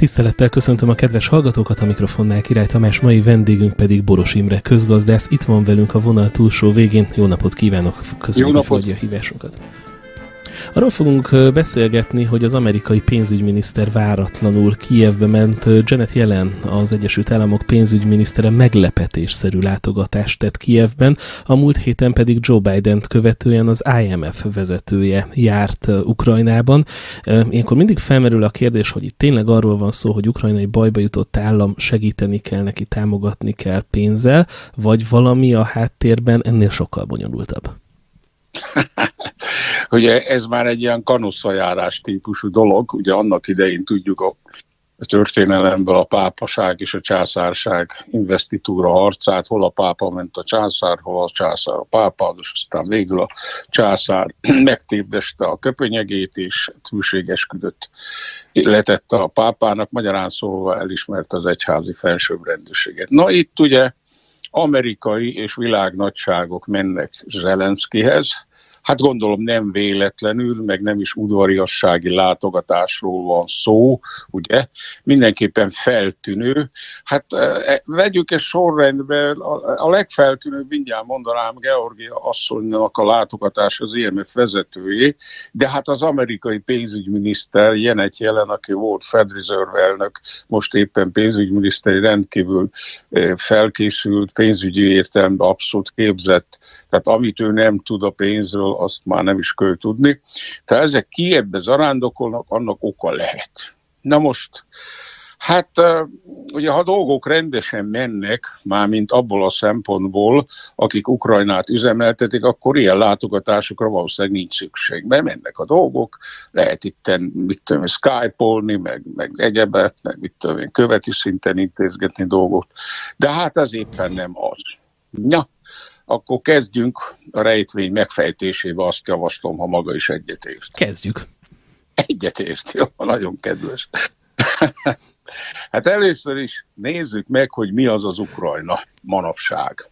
Tisztelettel köszöntöm a kedves hallgatókat, a mikrofonnál Király Tamás, mai vendégünk pedig Boros Imre közgazdász. Itt van velünk a vonal túlsó végén. Jó napot kívánok, köszönjük, Jó napot. hogy a hívásunkat. Arról fogunk beszélgetni, hogy az amerikai pénzügyminiszter váratlanul Kijevbe ment. Janet Yellen, az Egyesült Államok pénzügyminisztere meglepetésszerű látogatást tett Kijevben, a múlt héten pedig Joe Biden-t követően az IMF vezetője járt Ukrajnában. Ilyenkor mindig felmerül a kérdés, hogy itt tényleg arról van szó, hogy ukrajnai bajba jutott állam segíteni kell neki, támogatni kell pénzzel, vagy valami a háttérben ennél sokkal bonyolultabb. ugye ez már egy ilyen kanusszajárás típusú dolog, ugye annak idején tudjuk a a történelemből a pápaság és a császárság investitúra harcát, hol a pápa ment a császár, hol a császár a pápa, és aztán végül a császár megtépdeste a köpönyegét, és hűségesküdött letette a pápának, magyarán szólva elismerte az egyházi felsőbbrendűséget. Na itt ugye amerikai és világnagyságok mennek Zelenszkihez, Hát gondolom nem véletlenül, meg nem is udvariassági látogatásról van szó, ugye? Mindenképpen feltűnő. Hát e, e vegyük egy sorrendbe, a, legfeltűnőbb, mindjárt mondanám, Georgia asszonynak a látogatás az IMF vezetőjé, de hát az amerikai pénzügyminiszter, Jenet Jelen, aki volt Fed Reserve elnök, most éppen pénzügyminiszteri rendkívül e, felkészült, pénzügyi értelemben abszolút képzett, tehát amit ő nem tud a pénzről, azt már nem is kell tudni. Tehát ezek ebbe zarándokolnak, annak oka lehet. Na most, hát ugye ha dolgok rendesen mennek, már mint abból a szempontból, akik Ukrajnát üzemeltetik, akkor ilyen látogatásokra valószínűleg nincs szükség, mert mennek a dolgok, lehet itt mit tudom, skype-olni, meg, meg egyebet, meg mit tudom, követi szinten intézgetni dolgot, de hát ez éppen nem az. Ja, akkor kezdjünk a rejtvény megfejtésébe, azt javaslom, ha maga is egyetért. Kezdjük. Egyetért, jó, nagyon kedves. hát először is nézzük meg, hogy mi az az Ukrajna manapság.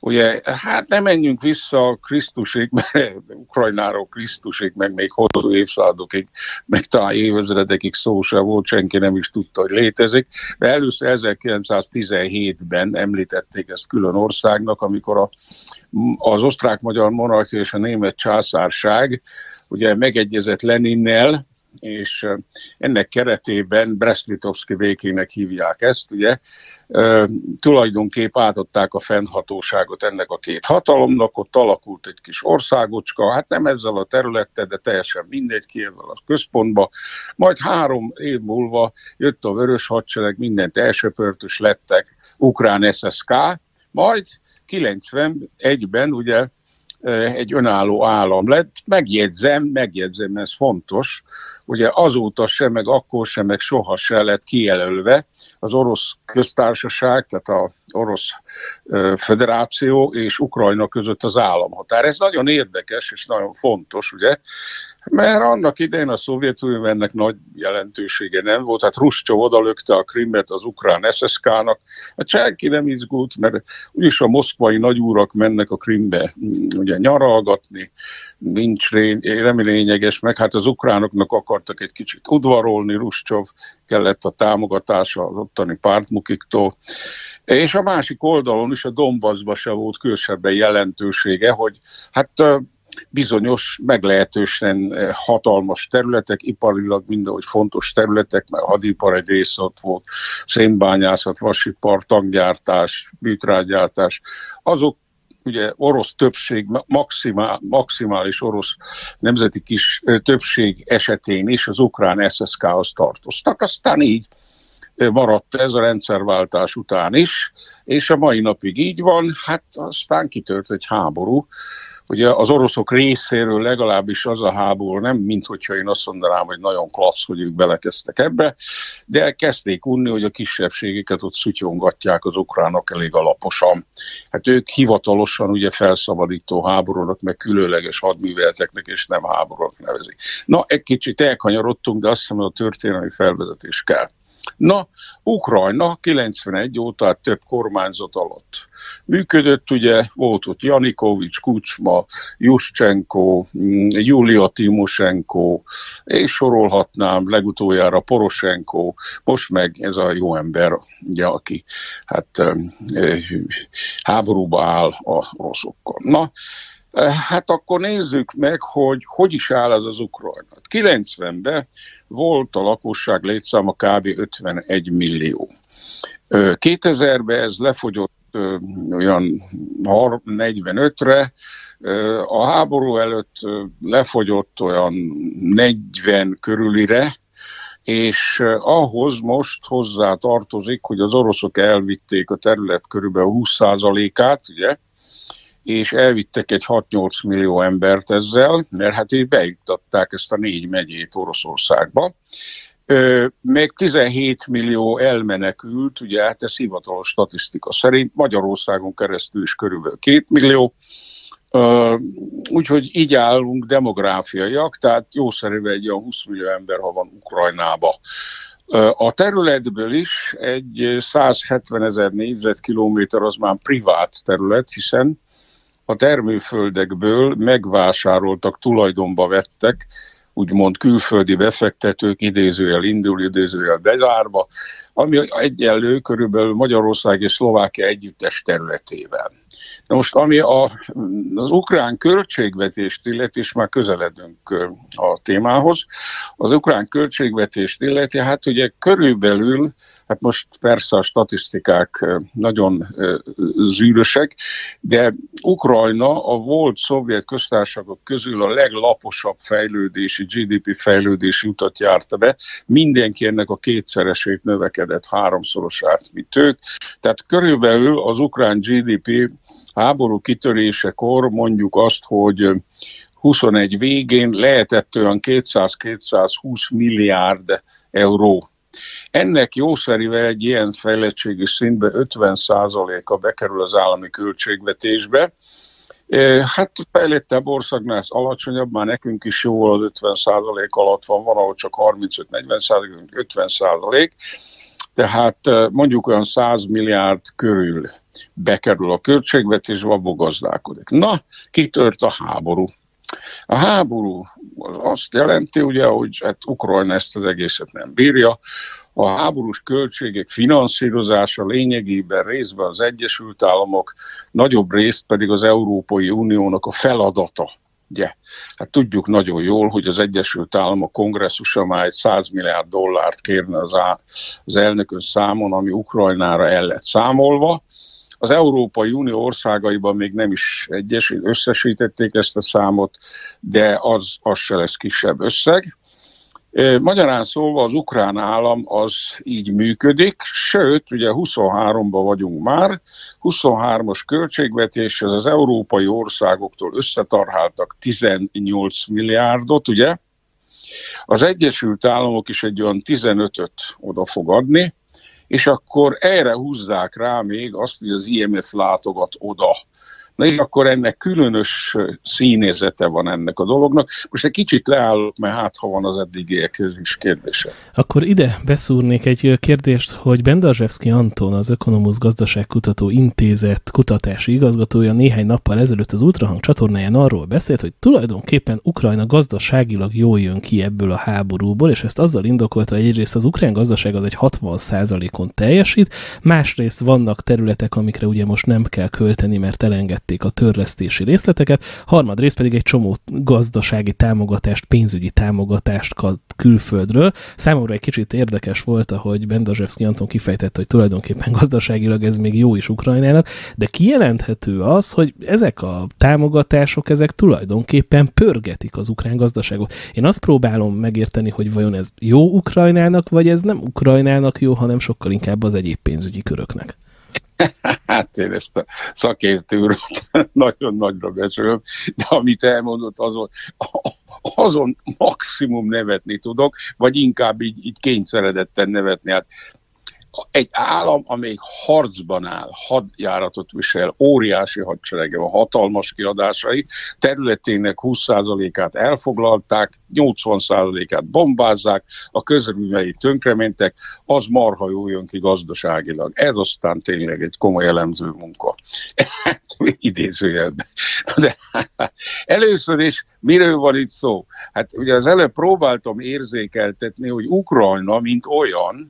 Ugye, hát nem menjünk vissza Krisztusig, mert Ukrajnáról Krisztusig, meg még hosszú évszázadokig, meg talán évezredekig szó sem volt, senki nem is tudta, hogy létezik. De először 1917-ben említették ezt külön országnak, amikor a, az osztrák-magyar monarchia és a német császárság ugye megegyezett Leninnel, és ennek keretében Brest-Litovszki békének hívják ezt, ugye, tulajdonképp átadták a fennhatóságot ennek a két hatalomnak, ott alakult egy kis országocska, hát nem ezzel a területtel, de teljesen mindegy, Kievvel a központba, majd három év múlva jött a vörös hadsereg, mindent elsöpört, lettek ukrán SSK, majd 91-ben ugye egy önálló állam lett. Megjegyzem, megjegyzem, ez fontos, ugye azóta sem, meg akkor sem, meg soha se lett kijelölve az orosz köztársaság, tehát a orosz federáció és Ukrajna között az államhatár. Ez nagyon érdekes és nagyon fontos, ugye, mert annak idején a Szovjetuniónak nagy jelentősége nem volt, tehát Ruscsov odalökte a Krimet az ukrán SSK-nak, hát senki nem izgult, mert úgyis a moszkvai nagyúrak mennek a Krimbe mm, ugye nyaralgatni, nincs nem lényeges, meg hát az ukránoknak akartak egy kicsit udvarolni, Ruscsov kellett a támogatása az ottani pártmukiktól, és a másik oldalon is a Donbassban se volt külsebben jelentősége, hogy hát bizonyos, meglehetősen eh, hatalmas területek, iparilag mindenhogy fontos területek, mert hadipar egy része ott volt, szénbányászat, vasipar, tanggyártás, műtrágyártás, azok ugye orosz többség, maximál, maximális orosz nemzeti kis eh, többség esetén is az ukrán SSK-hoz tartoztak. Aztán így eh, maradt ez a rendszerváltás után is, és a mai napig így van, hát aztán kitört egy háború, Ugye az oroszok részéről legalábbis az a háború nem, mint hogyha én azt mondanám, hogy nagyon klassz, hogy ők belekezdtek ebbe, de kezdték unni, hogy a kisebbségeket ott szutyongatják az ukránok elég alaposan. Hát ők hivatalosan ugye felszabadító háborúnak, meg különleges hadműveleteknek és nem háborúnak nevezik. Na, egy kicsit elkanyarodtunk, de azt hiszem, hogy a történelmi felvezetés kell. Na, Ukrajna 91 óta több kormányzat alatt működött, ugye volt ott Janikovics, Kucsma, Juschenko, Julia Timoshenko, és sorolhatnám legutoljára Poroshenko, most meg ez a jó ember, ugye, aki hát háborúba áll a rossokkal. Na, Hát akkor nézzük meg, hogy hogy is áll ez az Ukrajna. 90-ben volt a lakosság létszáma kb. 51 millió. 2000-ben ez lefogyott olyan 45-re, a háború előtt lefogyott olyan 40 körülire, és ahhoz most hozzá tartozik, hogy az oroszok elvitték a terület körülbelül 20%-át, ugye, és elvittek egy 6-8 millió embert ezzel, mert hát így bejuttatták ezt a négy megyét Oroszországba. Még 17 millió elmenekült, ugye hát ez hivatalos statisztika szerint, Magyarországon keresztül is körülbelül 2 millió, úgyhogy így állunk demográfiaiak, tehát jószerűen egy olyan 20 millió ember, ha van Ukrajnába. A területből is egy 170 ezer négyzetkilométer az már privát terület, hiszen a termőföldekből megvásároltak, tulajdonba vettek, úgymond külföldi befektetők, idézőjel indul, idézőjel bezárva, ami egyenlő körülbelül Magyarország és Szlovákia együttes területével. Na most, ami a, az ukrán költségvetést illeti, és már közeledünk a témához, az ukrán költségvetést illeti, hát ugye körülbelül, hát most persze a statisztikák nagyon zűrösek, de Ukrajna a volt szovjet köztársaságok közül a leglaposabb fejlődési, GDP fejlődési utat járta be. Mindenki ennek a kétszeresét növekedett, háromszorosát, mint ők. Tehát körülbelül az ukrán GDP háború kitörésekor mondjuk azt, hogy 21 végén lehetett olyan 200-220 milliárd euró. Ennek jószerivel egy ilyen fejlettségi szintbe 50%-a bekerül az állami költségvetésbe. Hát fejlettebb országnál ez alacsonyabb, már nekünk is jó az 50% alatt van, van, ahol csak 35-40%, 50%. Tehát mondjuk olyan 100 milliárd körül bekerül a költségvetésbe, abból gazdálkodik. Na, kitört a háború. A háború azt jelenti, ugye, hogy hát Ukrajna ezt az egészet nem bírja, a háborús költségek finanszírozása lényegében részben az Egyesült Államok, nagyobb részt pedig az Európai Uniónak a feladata. Ugye? Hát tudjuk nagyon jól, hogy az Egyesült Államok kongresszusa már egy 100 milliárd dollárt kérne az, á, az elnökön számon, ami Ukrajnára el lett számolva. Az Európai Unió országaiban még nem is egyes, összesítették ezt a számot, de az, az se lesz kisebb összeg. Magyarán szólva az ukrán állam az így működik, sőt, ugye 23-ban vagyunk már, 23-as költségvetés, ez az európai országoktól összetarháltak 18 milliárdot, ugye? Az Egyesült Államok is egy olyan 15-öt oda fog adni, és akkor erre húzzák rá még azt, hogy az IMF látogat oda És akkor ennek különös színézete van ennek a dolognak. Most egy kicsit leállok, mert hát ha van az eddigiekhez is kérdése. Akkor ide beszúrnék egy kérdést, hogy Bendarzsevszki Anton, az Ökonomusz Gazdaságkutató Intézet kutatási igazgatója néhány nappal ezelőtt az Ultrahang csatornáján arról beszélt, hogy tulajdonképpen Ukrajna gazdaságilag jól jön ki ebből a háborúból, és ezt azzal indokolta, hogy egyrészt az ukrán gazdaság az egy 60%-on teljesít, másrészt vannak területek, amikre ugye most nem kell költeni, mert elengedték megtették a törlesztési részleteket, harmadrészt pedig egy csomó gazdasági támogatást, pénzügyi támogatást kap külföldről. Számomra egy kicsit érdekes volt, ahogy Bendazsevszki Anton kifejtette, hogy tulajdonképpen gazdaságilag ez még jó is Ukrajnának, de kijelenthető az, hogy ezek a támogatások, ezek tulajdonképpen pörgetik az ukrán gazdaságot. Én azt próbálom megérteni, hogy vajon ez jó Ukrajnának, vagy ez nem Ukrajnának jó, hanem sokkal inkább az egyéb pénzügyi köröknek. Hát én ezt a szakértő urat nagyon nagyra becsülöm, de amit elmondott, azon, azon maximum nevetni tudok, vagy inkább így, így kényszeredetten nevetni. Hát egy állam, amelyik harcban áll, hadjáratot visel, óriási hadserege van, hatalmas kiadásai, területének 20%-át elfoglalták, 80%-át bombázzák, a közrűmei tönkrementek, az marha jó jön ki gazdaságilag. Ez aztán tényleg egy komoly elemző munka. Idézőjelben. De először is miről van itt szó? Hát ugye az előbb próbáltam érzékeltetni, hogy Ukrajna, mint olyan,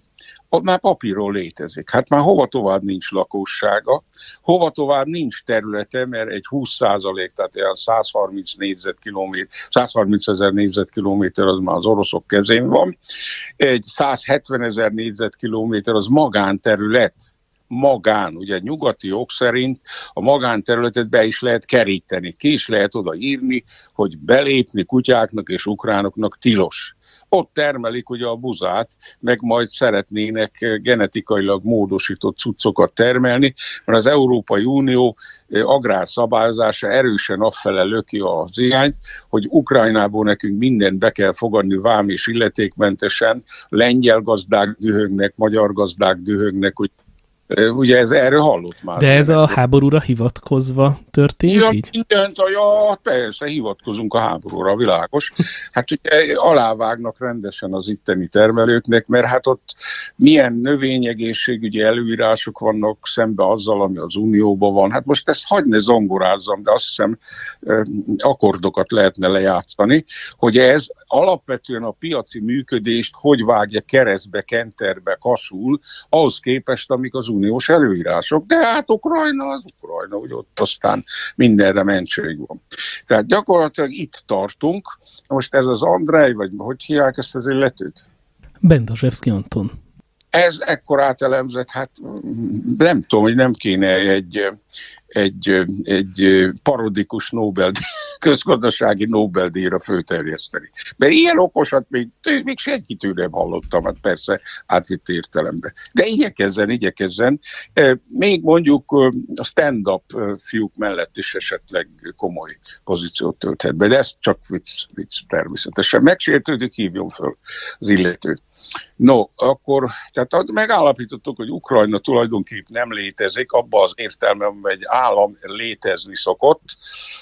már papíról létezik. Hát már hova tovább nincs lakossága, hova tovább nincs területe, mert egy 20 százalék, tehát olyan 130 négyzetkilométer, 130 ezer négyzetkilométer az már az oroszok kezén van, egy 170 ezer négyzetkilométer az magánterület, magán, ugye nyugati jog szerint a magánterületet be is lehet keríteni, ki is lehet oda írni, hogy belépni kutyáknak és ukránoknak tilos ott termelik ugye a buzát, meg majd szeretnének genetikailag módosított cuccokat termelni, mert az Európai Unió eh, agrárszabályozása erősen affele löki az irányt, hogy Ukrajnából nekünk mindent be kell fogadni vám és illetékmentesen, lengyel gazdák dühögnek, magyar gazdák dühögnek, hogy Ugye ez, erről hallott már. De ez a háborúra hivatkozva történik ja, így? Mindent, ja, persze, hivatkozunk a háborúra, világos. Hát ugye alávágnak rendesen az itteni termelőknek, mert hát ott milyen növényegészségügyi előírások vannak szembe azzal, ami az Unióban van. Hát most ezt hagyd ne zongorázzam, de azt hiszem akkordokat lehetne lejátszani, hogy ez alapvetően a piaci működést hogy vágja keresztbe, kenterbe, kasul, ahhoz képest, amik az uniós előírások. De hát Ukrajna az Ukrajna, hogy ott aztán mindenre mentség van. Tehát gyakorlatilag itt tartunk. Most ez az Andrej, vagy hogy hívják ezt az illetőt? Bendazsevszki Anton. Ez ekkor átelemzett, hát nem tudom, hogy nem kéne egy egy, egy parodikus Nobel, közgazdasági Nobel-díjra fölterjeszteni. Mert ilyen okosat még, még senkitől nem hallottam, hát persze átvitt értelembe. De igyekezzen, igyekezzen. Még mondjuk a stand-up fiúk mellett is esetleg komoly pozíciót tölthet be, de ez csak vicc, vicc természetesen. Megsértődik, hívjon föl az illetőt. No, akkor tehát megállapítottuk, hogy Ukrajna tulajdonképp nem létezik, abban az értelemben egy állam létezni szokott.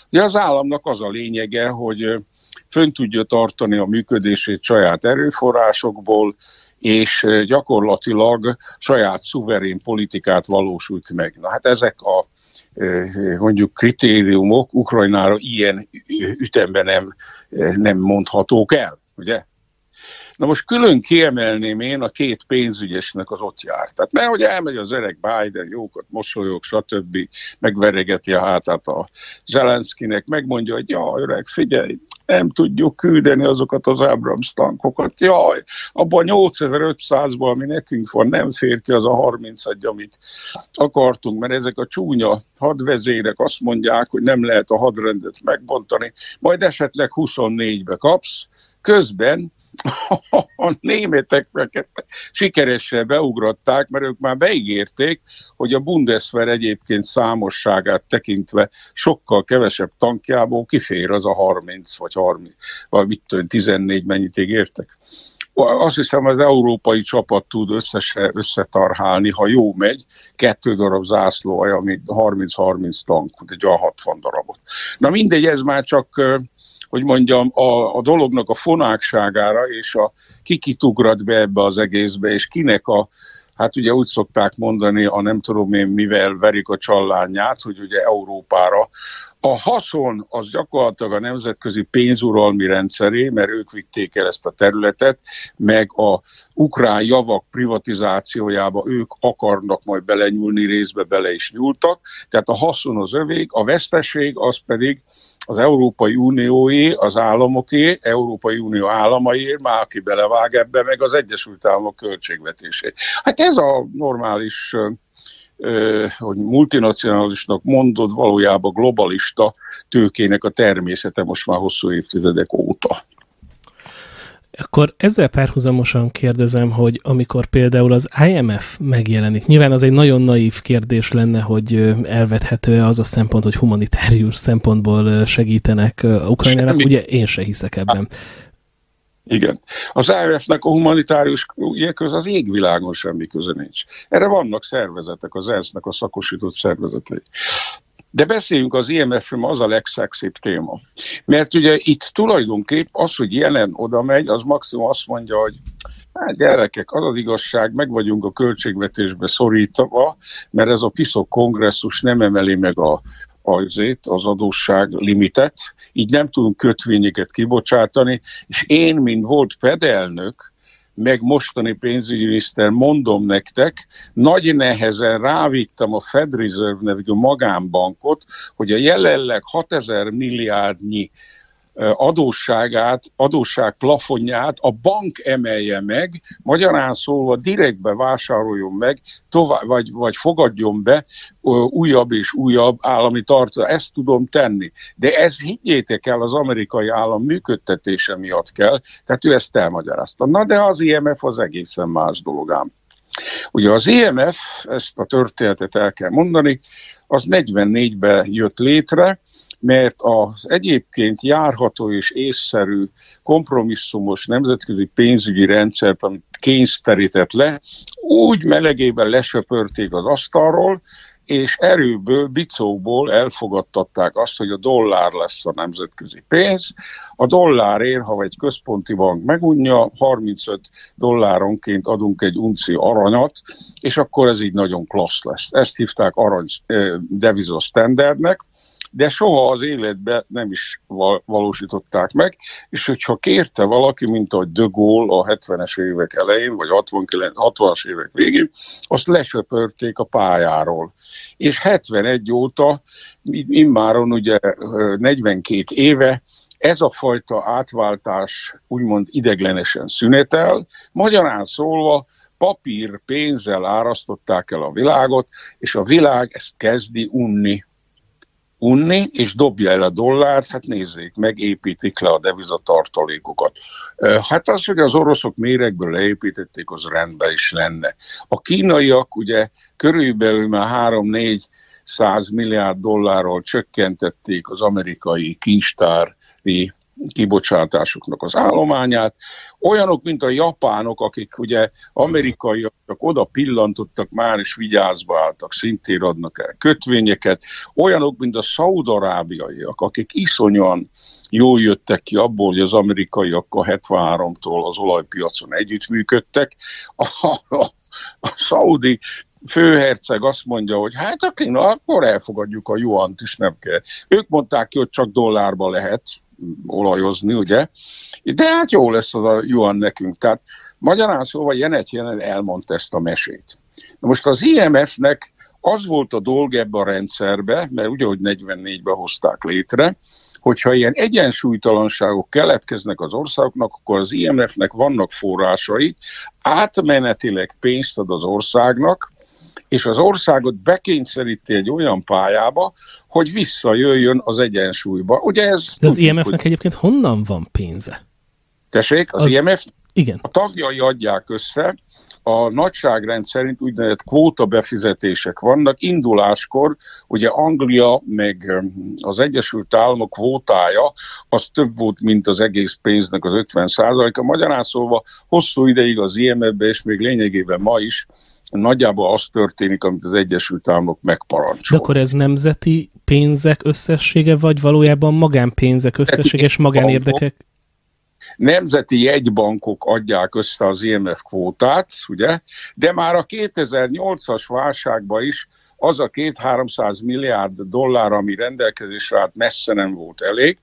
De az államnak az a lényege, hogy fönn tudja tartani a működését saját erőforrásokból, és gyakorlatilag saját szuverén politikát valósult meg. Na hát ezek a mondjuk kritériumok Ukrajnára ilyen ütemben nem, nem mondhatók el, ugye? Na most külön kiemelném én a két pénzügyesnek az ott járt. Tehát mert hogy elmegy az öreg Biden, jókat mosolyog, stb. megveregeti a hátát a Zelenszkinek, megmondja, hogy ja, öreg, figyelj, nem tudjuk küldeni azokat az Abrams tankokat. Jaj, abban a 8500-ban, ami nekünk van, nem fér ki az a 31, amit akartunk, mert ezek a csúnya hadvezérek azt mondják, hogy nem lehet a hadrendet megbontani, majd esetleg 24-be kapsz, közben a németek sikeresen beugrották, mert ők már beígérték, hogy a Bundeswehr egyébként számosságát tekintve sokkal kevesebb tankjából kifér az a 30 vagy 30, vagy mit tudom, 14 mennyit ígértek. Azt hiszem az európai csapat tud összese, összetarhálni, ha jó megy, kettő darab zászló, ami 30-30 tank, egy a 60 darabot. Na mindegy, ez már csak hogy mondjam, a, a dolognak a fonákságára, és a kikit ugrat be ebbe az egészbe, és kinek a, hát ugye úgy szokták mondani, a nem tudom én mivel verik a csallányát, hogy ugye Európára a haszon az gyakorlatilag a nemzetközi pénzuralmi rendszeré, mert ők vitték el ezt a területet, meg a ukrán javak privatizációjába ők akarnak majd belenyúlni, részbe bele is nyúltak. Tehát a haszon az övék, a veszteség az pedig az Európai Unióé, az államoké, Európai Unió államaié, már aki belevág ebbe, meg az Egyesült Államok költségvetésé. Hát ez a normális hogy multinacionalisnak mondod, valójában globalista tőkének a természete most már hosszú évtizedek óta. Akkor ezzel párhuzamosan kérdezem, hogy amikor például az IMF megjelenik, nyilván az egy nagyon naív kérdés lenne, hogy elvethető-e az a szempont, hogy humanitárius szempontból segítenek Ukrajnának, ugye én se hiszek ebben. Igen. Az IMF-nek a humanitárius ügyekhez az égvilágon semmi köze nincs. Erre vannak szervezetek, az ENSZ-nek a szakosított szervezetei. De beszéljünk az imf az a legszexibb téma. Mert ugye itt tulajdonképp az, hogy jelen oda megy, az maximum azt mondja, hogy Hát gyerekek, az az igazság, meg vagyunk a költségvetésbe szorítva, mert ez a piszok kongresszus nem emeli meg a, azért, az adósság limitet, így nem tudunk kötvényeket kibocsátani, és én, mint volt pedelnök, meg mostani pénzügyminiszter, mondom nektek, nagy nehezen rávittem a Fed Reserve nevű magánbankot, hogy a jelenleg 6000 milliárdnyi adósságát, adósság plafonját a bank emelje meg, magyarán szólva direktbe vásároljon meg, tovább, vagy, vagy fogadjon be újabb és újabb állami tartó. Ezt tudom tenni. De ez higgyétek el, az amerikai állam működtetése miatt kell, tehát ő ezt elmagyarázta. Na de az IMF az egészen más dologám. Ugye az IMF, ezt a történetet el kell mondani, az 44-ben jött létre, mert az egyébként járható és észszerű, kompromisszumos nemzetközi pénzügyi rendszert, amit kényszerített le, úgy melegében lesöpörték az asztalról, és erőből, bicókból elfogadtatták azt, hogy a dollár lesz a nemzetközi pénz. A dollárért, ha egy központi bank megunja, 35 dolláronként adunk egy unci aranyat, és akkor ez így nagyon klassz lesz. Ezt hívták arany eh, standardnek, de soha az életben nem is valósították meg, és hogyha kérte valaki, mint a De Gaulle a 70-es évek elején, vagy 60-as évek végén, azt lesöpörték a pályáról. És 71 óta, immáron ugye 42 éve, ez a fajta átváltás úgymond ideglenesen szünetel, magyarán szólva papír, pénzzel árasztották el a világot, és a világ ezt kezdi unni unni, és dobja el a dollárt, hát nézzék meg, építik le a devizatartalékokat. Hát az, hogy az oroszok méregből leépítették, az rendben is lenne. A kínaiak ugye körülbelül már 3-4 100 milliárd dollárral csökkentették az amerikai kincstári kibocsátásoknak az állományát. Olyanok, mint a japánok, akik ugye amerikaiak oda pillantottak, már is vigyázba álltak, szintén adnak el kötvényeket. Olyanok, mint a szaudarábiaiak, akik iszonyan jól jöttek ki abból, hogy az amerikaiak a 73-tól az olajpiacon együttműködtek. A, a, a szaudi főherceg azt mondja, hogy hát aki, akkor elfogadjuk a juant is, nem kell. Ők mondták ki, hogy csak dollárba lehet, olajozni, ugye? De hát jó lesz az a Yuan nekünk. Tehát magyarán szóval Jenet Jelen elmondta ezt a mesét. Na most az IMF-nek az volt a dolga ebbe a rendszerbe, mert ugye, hogy 44-ben hozták létre, hogyha ilyen egyensúlytalanságok keletkeznek az országoknak, akkor az IMF-nek vannak forrásai, átmenetileg pénzt ad az országnak, és az országot bekényszeríti egy olyan pályába, hogy visszajöjjön az egyensúlyba. Ugye ez De az IMF-nek hogy... egyébként honnan van pénze? Tessék, az, az IMF igen. a tagjai adják össze, a nagyságrend szerint úgynevezett kvóta befizetések vannak. Induláskor ugye Anglia meg az Egyesült Államok kvótája az több volt, mint az egész pénznek az 50 a Magyarán szólva hosszú ideig az IMF-be, és még lényegében ma is nagyjából az történik, amit az Egyesült Államok megparancsol. De akkor ez nemzeti pénzek összessége, vagy valójában magánpénzek összessége és magánérdekek? Nemzeti jegybankok adják össze az IMF kvótát, ugye? De már a 2008-as válságban is az a két 300 milliárd dollár, ami rendelkezésre állt, messze nem volt elég,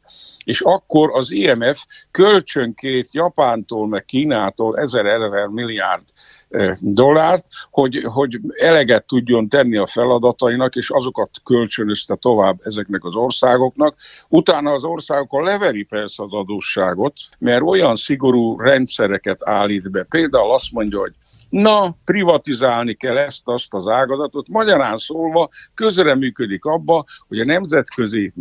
és akkor az IMF kölcsönkét Japántól, meg Kínától 1000 milliárd dollárt, hogy, hogy eleget tudjon tenni a feladatainak, és azokat kölcsönözte tovább ezeknek az országoknak. Utána az országokkal leveri persze az adósságot, mert olyan szigorú rendszereket állít be. Például azt mondja, hogy na, privatizálni kell ezt, azt az ágazatot. Magyarán szólva közreműködik abba, hogy a nemzetközi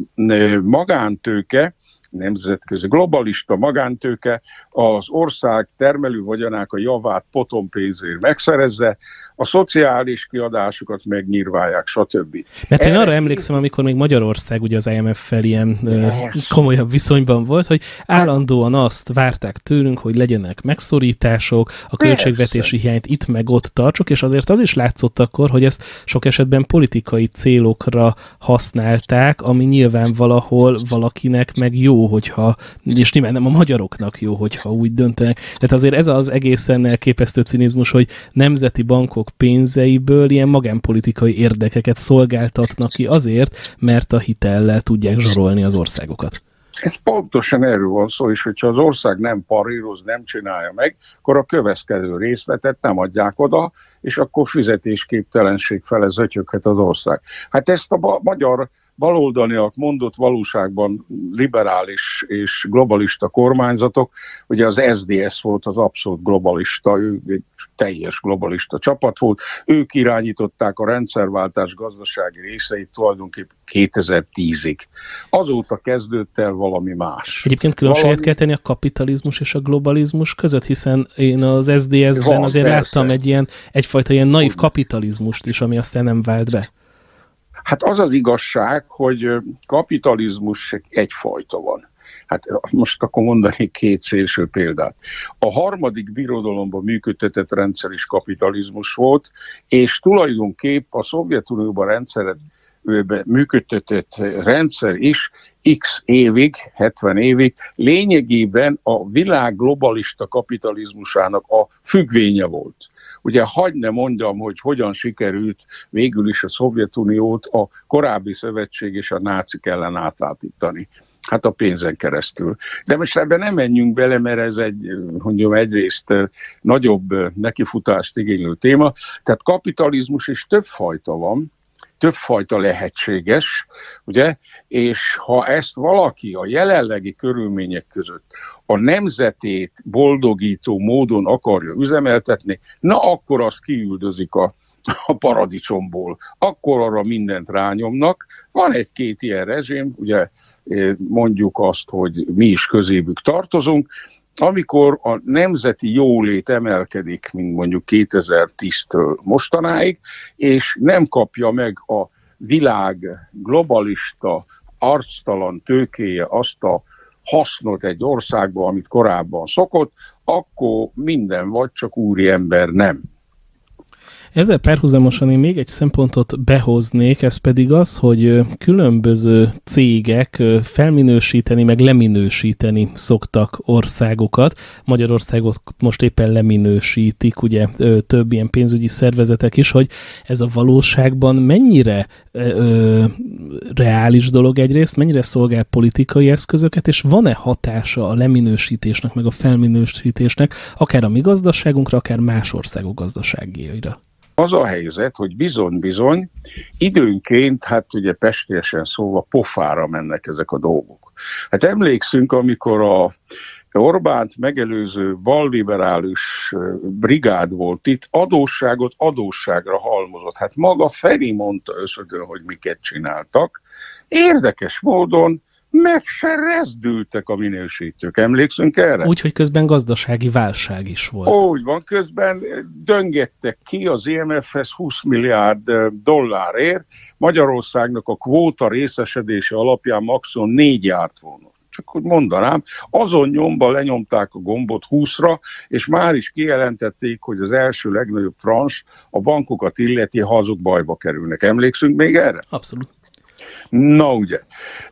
magántőke nemzetközi globalista magántőke az ország termelő vagyonák a javát potompénzért megszerezze, a szociális kiadásokat megnyírválják, stb. Mert én arra emlékszem, amikor még Magyarország ugye az IMF-fel ilyen yes. komolyabb viszonyban volt, hogy állandóan azt várták tőlünk, hogy legyenek megszorítások, a költségvetési hiányt itt meg ott tartsuk, és azért az is látszott akkor, hogy ezt sok esetben politikai célokra használták, ami nyilván valahol valakinek meg jó, hogyha, és nyilván nem a magyaroknak jó, hogyha úgy döntenek. Tehát azért ez az egészen elképesztő cinizmus, hogy nemzeti bankok pénzeiből ilyen magánpolitikai érdekeket szolgáltatnak ki azért, mert a hitellel tudják zsarolni az országokat. Ez pontosan erről van szó, és hogyha az ország nem paríroz, nem csinálja meg, akkor a következő részletet nem adják oda, és akkor fizetésképtelenség fele zötyöghet az ország. Hát ezt a magyar baloldaliak mondott valóságban liberális és globalista kormányzatok, ugye az SDS volt az abszolút globalista, ő egy teljes globalista csapat volt, ők irányították a rendszerváltás gazdasági részeit tulajdonképpen 2010-ig. Azóta kezdődött el valami más. Egyébként különbséget valami... kell tenni a kapitalizmus és a globalizmus között, hiszen én az SDS-ben azért persze. láttam egy ilyen, egyfajta ilyen naív kapitalizmust is, ami aztán nem vált be. Hát az az igazság, hogy kapitalizmus egyfajta van. Hát most akkor mondani két szélső példát. A harmadik birodalomban működtetett rendszer is kapitalizmus volt, és tulajdonképp a Szovjetunióban rendszeret működtetett rendszer is x évig, 70 évig lényegében a világ globalista kapitalizmusának a függvénye volt. Ugye hagyd ne mondjam, hogy hogyan sikerült végül is a Szovjetuniót a korábbi szövetség és a nácik ellen átlátítani. Hát a pénzen keresztül. De most ebben nem menjünk bele, mert ez egy, mondjam, egyrészt nagyobb nekifutást igénylő téma. Tehát kapitalizmus is többfajta van, többfajta lehetséges, ugye, és ha ezt valaki a jelenlegi körülmények között a nemzetét boldogító módon akarja üzemeltetni, na akkor azt kiüldözik a, a paradicsomból. Akkor arra mindent rányomnak. Van egy-két ilyen rezsim, ugye eh, mondjuk azt, hogy mi is közébük tartozunk, amikor a nemzeti jólét emelkedik, mint mondjuk 2010-től mostanáig, és nem kapja meg a világ globalista, arctalan tőkéje azt a hasznot egy országban, amit korábban szokott, akkor minden vagy, csak úri ember nem. Ezzel párhuzamosan én még egy szempontot behoznék, ez pedig az, hogy különböző cégek felminősíteni, meg leminősíteni szoktak országokat. Magyarországot most éppen leminősítik, ugye több ilyen pénzügyi szervezetek is, hogy ez a valóságban mennyire ö, reális dolog egyrészt, mennyire szolgál politikai eszközöket, és van-e hatása a leminősítésnek, meg a felminősítésnek, akár a mi gazdaságunkra, akár más országok gazdaságjaira? Az a helyzet, hogy bizony-bizony időnként, hát ugye pestésen szóval pofára mennek ezek a dolgok. Hát emlékszünk, amikor a Orbánt megelőző balliberális brigád volt itt, adósságot adósságra halmozott. Hát maga Feri mondta összödön, hogy miket csináltak. Érdekes módon meg se rezdültek a minősítők. Emlékszünk erre? Úgy, hogy közben gazdasági válság is volt. Úgy van, közben döngettek ki az IMF-hez 20 milliárd dollárért, Magyarországnak a kvóta részesedése alapján maximum négy járt volna csak úgy mondanám, azon nyomban lenyomták a gombot 20-ra, és már is kijelentették, hogy az első legnagyobb trans a bankokat illeti, ha azok bajba kerülnek. Emlékszünk még erre? Abszolút. Na ugye,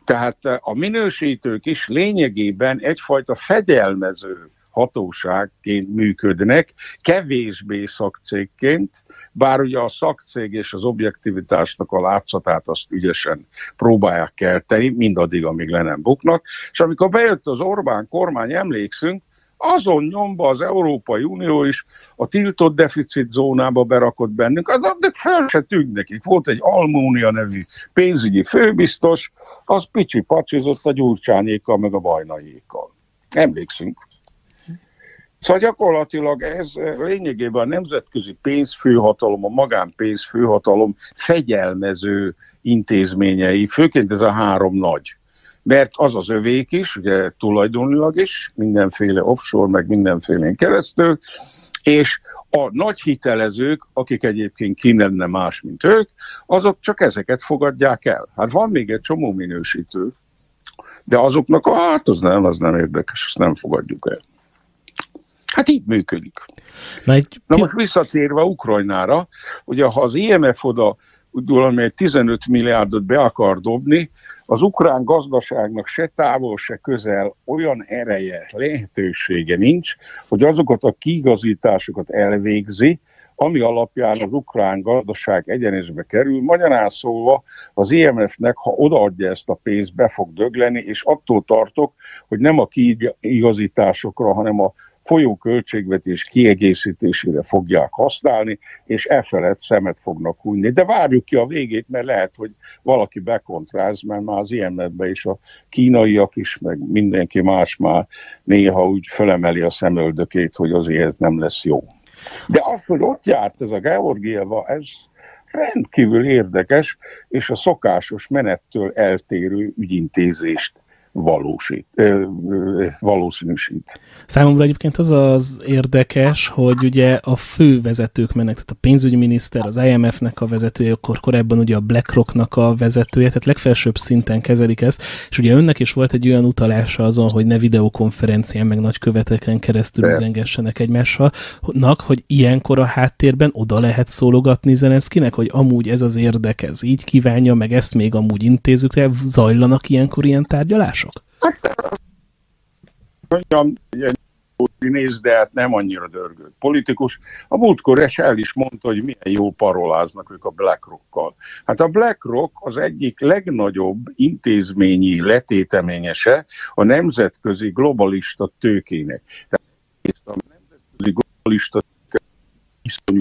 tehát eh, a minősítők is lényegében egyfajta fegyelmező hatóságként működnek, kevésbé szakcégként, bár ugye a szakcég és az objektivitásnak a látszatát azt ügyesen próbálják kelteni, mindaddig, amíg le nem buknak, és amikor bejött az Orbán kormány, emlékszünk, azon nyomba az Európai Unió is a tiltott deficit zónába berakott bennünk, az addig fel se tűnt nekik. Volt egy Almónia nevű pénzügyi főbiztos, az picsi pacsizott a gyurcsányékkal, meg a bajnaiékkal. Emlékszünk. Szóval gyakorlatilag ez lényegében a nemzetközi pénzfőhatalom, a magánpénzfőhatalom fegyelmező intézményei, főként ez a három nagy mert az az övék is, ugye tulajdonilag is, mindenféle offshore, meg mindenféle keresztül, és A nagy hitelezők, akik egyébként ki lenne más, mint ők, azok csak ezeket fogadják el. Hát van még egy csomó minősítő, de azoknak, hát az nem, az nem érdekes, ezt nem fogadjuk el. Hát így működik. Na, egy... Na most visszatérve Ukrajnára, ugye ha az IMF oda valami 15 milliárdot be akar dobni, az ukrán gazdaságnak se távol, se közel olyan ereje, lehetősége nincs, hogy azokat a kiigazításokat elvégzi, ami alapján az ukrán gazdaság egyenesbe kerül. Magyarán szólva az IMF-nek, ha odaadja ezt a pénzt, be fog dögleni, és attól tartok, hogy nem a kiigazításokra, hanem a folyó költségvetés kiegészítésére fogják használni, és e felett szemet fognak hunyni. De várjuk ki a végét, mert lehet, hogy valaki bekontráz, mert már az ilyenetben is a kínaiak is, meg mindenki más már néha úgy felemeli a szemöldökét, hogy azért ez nem lesz jó. De az, hogy ott járt ez a Georgieva, ez rendkívül érdekes, és a szokásos menettől eltérő ügyintézést valósít, valószínűsít. Számomra egyébként az az érdekes, hogy ugye a fő vezetők mennek, tehát a pénzügyminiszter, az IMF-nek a vezetője, akkor korábban ugye a BlackRock-nak a vezetője, tehát legfelsőbb szinten kezelik ezt, és ugye önnek is volt egy olyan utalása azon, hogy ne videokonferencián, meg nagy követeken keresztül Persze. üzengessenek egymással, hogy ilyenkor a háttérben oda lehet szólogatni Zelenszkinek, hogy amúgy ez az érdek, ez így kívánja, meg ezt még amúgy intézzük, zajlanak ilyenkor ilyen tárgyalás? Mondjam, ilyen néz, de hát nem annyira dörgő politikus. A múltkor es el is mondta, hogy milyen jó paroláznak ők a BlackRock-kal. Hát a BlackRock az egyik legnagyobb intézményi letéteményese a nemzetközi globalista tőkének. Tehát a nemzetközi globalista iszonyú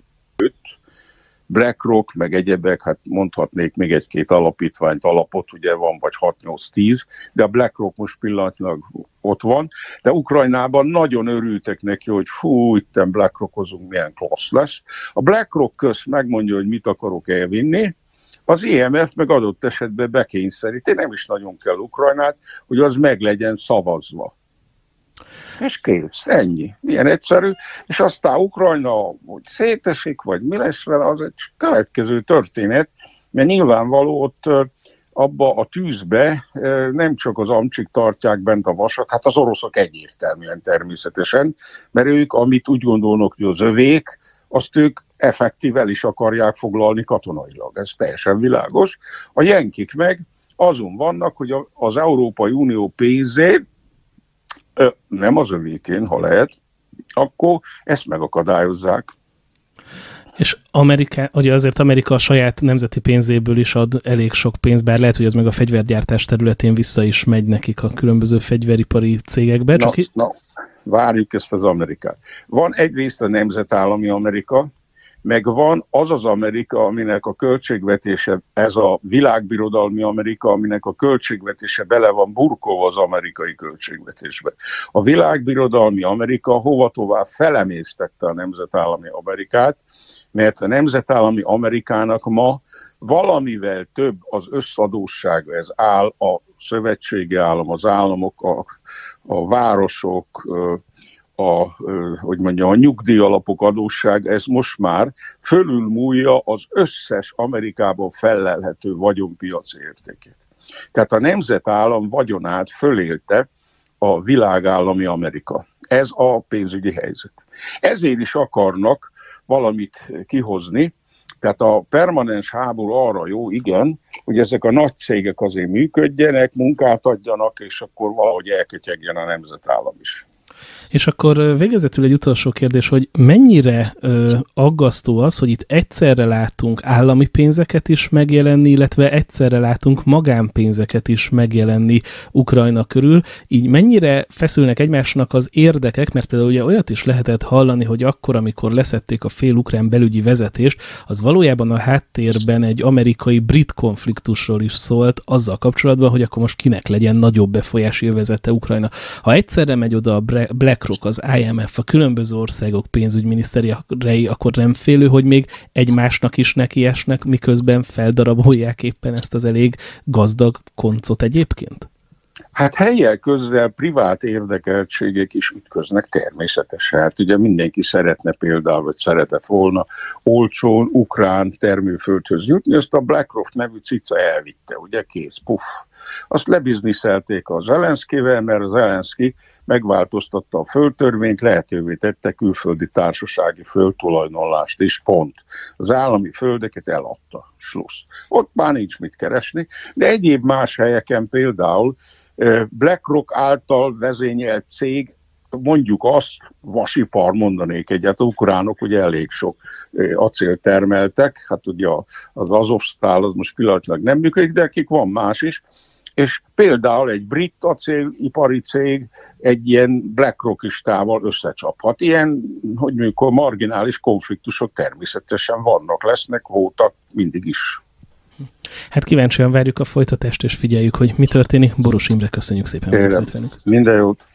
BlackRock, meg egyebek, hát mondhatnék még egy-két alapítványt, alapot ugye van, vagy 6-8-10, de a BlackRock most pillanatnyilag ott van, de Ukrajnában nagyon örültek neki, hogy fú, itt BlackRockozunk, milyen klassz lesz. A BlackRock közt megmondja, hogy mit akarok elvinni, az IMF meg adott esetben bekényszeríti, nem is nagyon kell Ukrajnát, hogy az meg legyen szavazva. És kész, ennyi. Milyen egyszerű. És aztán Ukrajna, hogy szétesik, vagy mi lesz vele, az egy következő történet, mert nyilvánvaló ott abba a tűzbe nem csak az amcsik tartják bent a vasat, hát az oroszok egyértelműen természetesen, mert ők, amit úgy gondolnak, hogy az övék, azt ők effektív is akarják foglalni katonailag. Ez teljesen világos. A jenkik meg azon vannak, hogy az Európai Unió pénzét nem az övékén, ha lehet, akkor ezt megakadályozzák. És Amerika, ugye azért Amerika a saját nemzeti pénzéből is ad elég sok pénzt, bár lehet, hogy ez meg a fegyvergyártás területén vissza is megy nekik a különböző fegyveripari cégekbe. Csak na, na, várjuk ezt az Amerikát. Van egyrészt a nemzetállami Amerika, meg van az az Amerika, aminek a költségvetése, ez a világbirodalmi Amerika, aminek a költségvetése bele van burkolva az amerikai költségvetésbe. A világbirodalmi Amerika hova tovább felemésztette a nemzetállami Amerikát, mert a nemzetállami Amerikának ma valamivel több az összadóssága, ez áll a szövetségi állam, az államok, a, a városok, a, hogy mondjam, a nyugdíjalapok adósság, ez most már fölülmúlja az összes Amerikában fellelhető vagyonpiaci értékét. Tehát a nemzetállam vagyonát fölélte a világállami Amerika. Ez a pénzügyi helyzet. Ezért is akarnak valamit kihozni, tehát a permanens háború arra jó, igen, hogy ezek a nagy cégek azért működjenek, munkát adjanak, és akkor valahogy elketyegjen a nemzetállam is. És akkor végezetül egy utolsó kérdés, hogy mennyire ö, aggasztó az, hogy itt egyszerre látunk állami pénzeket is megjelenni, illetve egyszerre látunk magánpénzeket is megjelenni Ukrajna körül, így mennyire feszülnek egymásnak az érdekek, mert például ugye olyat is lehetett hallani, hogy akkor, amikor leszették a fél ukrán belügyi vezetést, az valójában a háttérben egy amerikai-brit konfliktusról is szólt azzal kapcsolatban, hogy akkor most kinek legyen nagyobb befolyási vezete Ukrajna. Ha egyszerre megy oda a Black BlackRock, az IMF, a különböző országok pénzügyminiszterei, akkor nem félő, hogy még egymásnak is nekiesnek, miközben feldarabolják éppen ezt az elég gazdag koncot egyébként? Hát helyel közzel privát érdekeltségek is ütköznek természetesen. Hát ugye mindenki szeretne például, vagy szeretett volna olcsón ukrán termőföldhöz jutni, ezt a BlackRock nevű cica elvitte, ugye kész, puff. Azt lebizniszelték az Zelenszkivel, mert az Zelenszki megváltoztatta a földtörvényt, lehetővé tette külföldi társasági földtulajdonlást is, pont. Az állami földeket eladta, slussz. Ott már nincs mit keresni, de egyéb más helyeken például BlackRock által vezényelt cég, mondjuk azt, vasipar mondanék egyet, ukránok ugye elég sok acél termeltek, hát ugye az Azovstál az most pillanatnyilag nem működik, de akik van más is, és például egy brit acélipari cég egy ilyen BlackRockistával összecsaphat. Ilyen, hogy a marginális konfliktusok természetesen vannak, lesznek, voltak mindig is. Hát kíváncsian várjuk a folytatást, és figyeljük, hogy mi történik. Boros Imre, köszönjük szépen, hogy. Minden jót!